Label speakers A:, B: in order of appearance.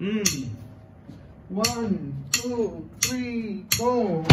A: Mm.
B: One, two, three, four.